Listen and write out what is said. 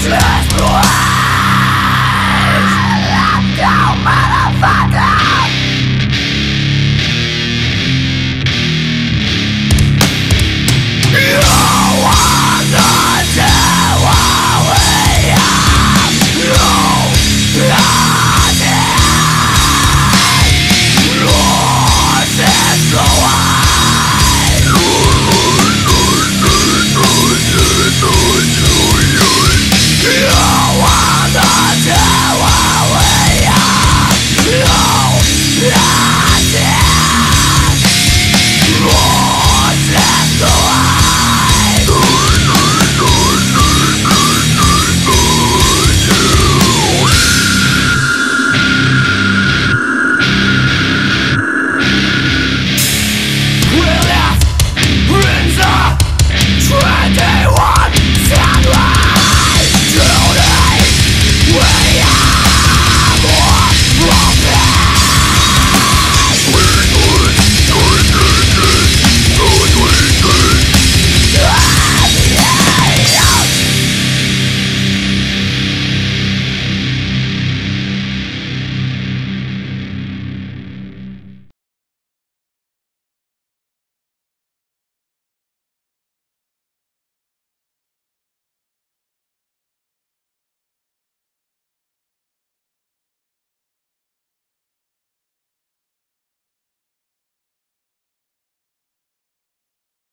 Just blood